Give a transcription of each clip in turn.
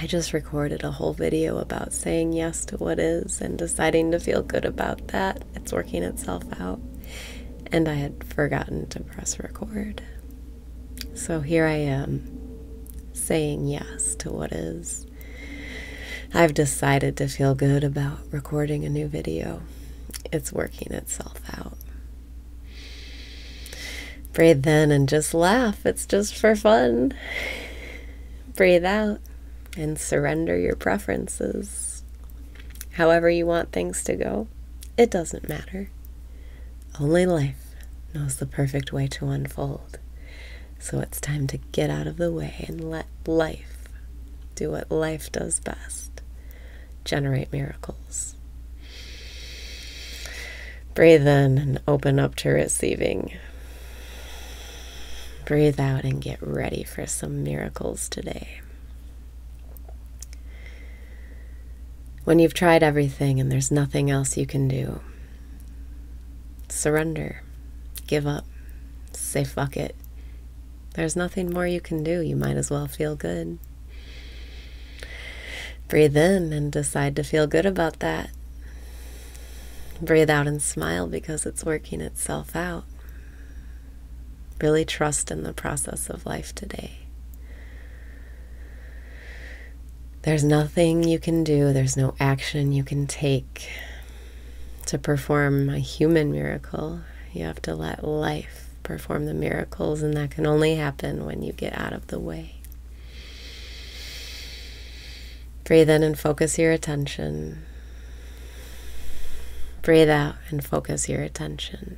I just recorded a whole video about saying yes to what is and deciding to feel good about that. It's working itself out. And I had forgotten to press record. So here I am saying yes to what is. I've decided to feel good about recording a new video. It's working itself out. Breathe in and just laugh. It's just for fun. Breathe out and surrender your preferences. However, you want things to go, it doesn't matter. Only life knows the perfect way to unfold. So it's time to get out of the way and let life do what life does best generate miracles. Breathe in and open up to receiving. Breathe out and get ready for some miracles today. When you've tried everything and there's nothing else you can do, surrender, give up, say fuck it. There's nothing more you can do. You might as well feel good. Breathe in and decide to feel good about that. Breathe out and smile because it's working itself out. Really trust in the process of life today. There's nothing you can do, there's no action you can take to perform a human miracle. You have to let life perform the miracles, and that can only happen when you get out of the way. Breathe in and focus your attention. Breathe out and focus your attention.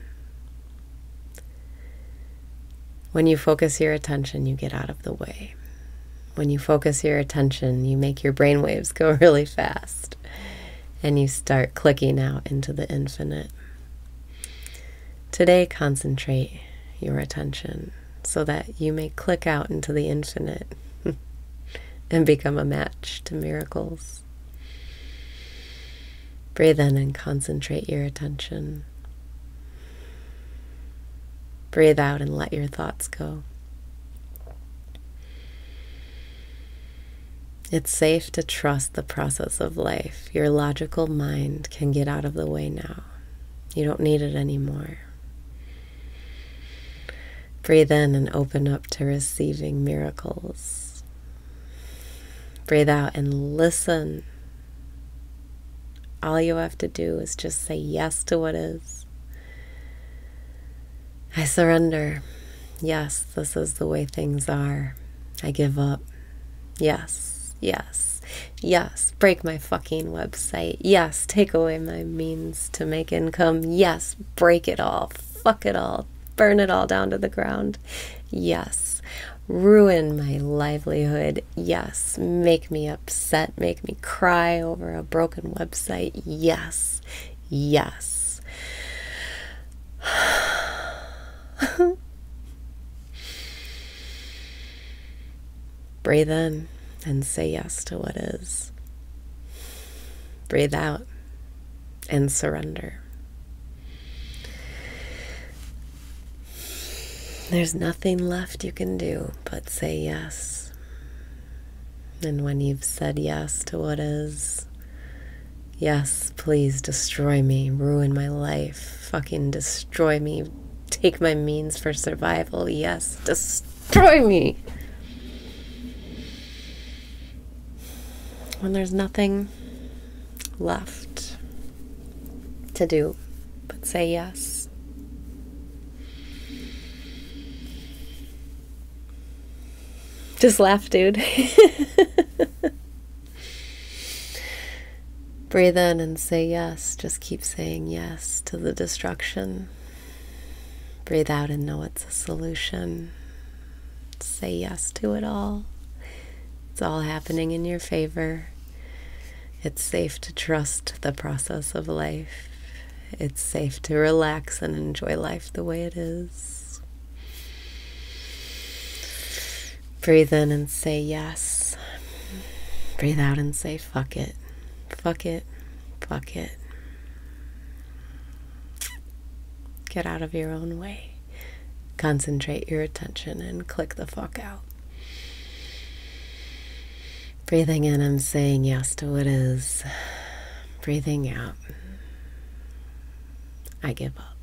When you focus your attention, you get out of the way when you focus your attention, you make your brain waves go really fast and you start clicking out into the infinite. Today, concentrate your attention so that you may click out into the infinite and become a match to miracles. Breathe in and concentrate your attention. Breathe out and let your thoughts go. It's safe to trust the process of life. Your logical mind can get out of the way now. You don't need it anymore. Breathe in and open up to receiving miracles. Breathe out and listen. All you have to do is just say yes to what is. I surrender. Yes, this is the way things are. I give up. Yes, Yes. Yes. Break my fucking website. Yes. Take away my means to make income. Yes. Break it all. Fuck it all. Burn it all down to the ground. Yes. Ruin my livelihood. Yes. Make me upset. Make me cry over a broken website. Yes. Yes. Breathe in and say yes to what is. Breathe out and surrender. There's nothing left you can do but say yes. And when you've said yes to what is, yes, please destroy me, ruin my life, fucking destroy me, take my means for survival. Yes, destroy me. When there's nothing left to do but say yes. Just laugh, dude. Breathe in and say yes. Just keep saying yes to the destruction. Breathe out and know it's a solution. Say yes to it all. It's all happening in your favor. It's safe to trust the process of life. It's safe to relax and enjoy life the way it is. Breathe in and say yes. Breathe out and say fuck it. Fuck it. Fuck it. Get out of your own way. Concentrate your attention and click the fuck out. Breathing in, I'm saying yes to what is. Breathing out, I give up.